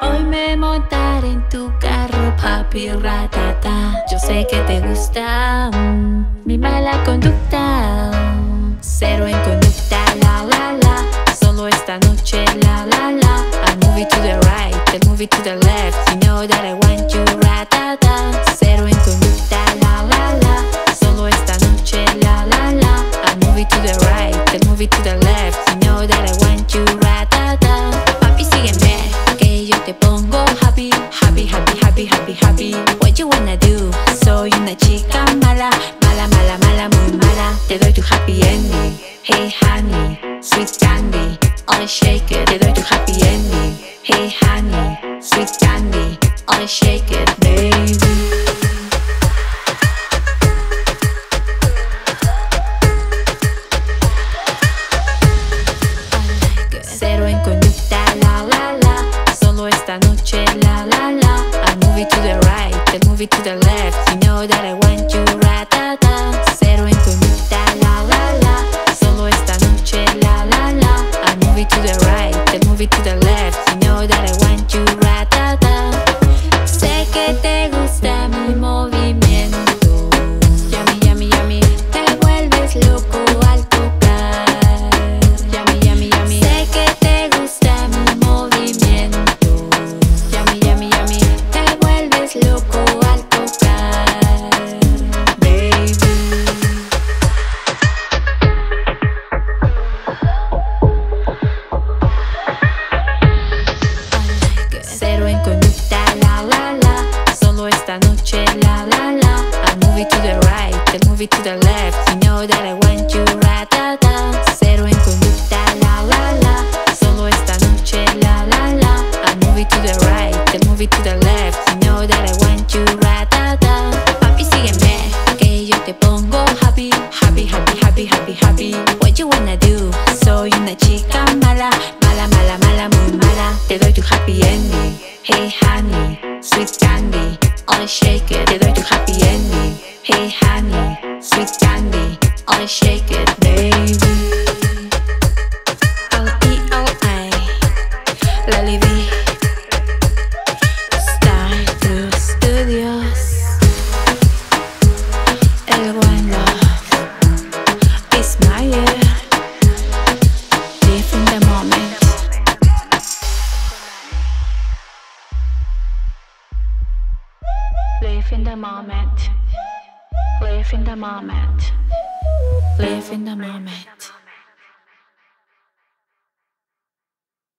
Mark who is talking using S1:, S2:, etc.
S1: Hoy me montaré en tu carro, papi, ratata. Yo sé que te gusta mm, mi mala conducta. Cero en conducta, la la la. Solo esta noche, la la la. I move it to the right, then move it to the left. You know that I want you, left. You know that I want you, ratata. Papi, sígueme, que yo te pongo happy, la la la. I move it to the right, then move it to the left. You know that I want you, ratata. Cero en tu conducta, la la la. Solo esta noche, la la la. I move it to the right, then move it to the left. You know that I want it to the left. You know that I want you, ratata. Cero en conducta, la la la. Solo esta noche, la la la. I move it to the right, then move it to the left. You know that I want you, ratata. Papi, sígueme, que yo te pongo happy, happy, happy, happy, happy, happy. What you wanna do? Soy una chica mala, mala, mala, mala, muy mala. Te doy tu happy ending. Hey honey, sweet candy, I shake it. Shake it, baby. Studios. El Love. Ismael. Live in the moment. Live in the moment. Live in the moment. Live in the moment.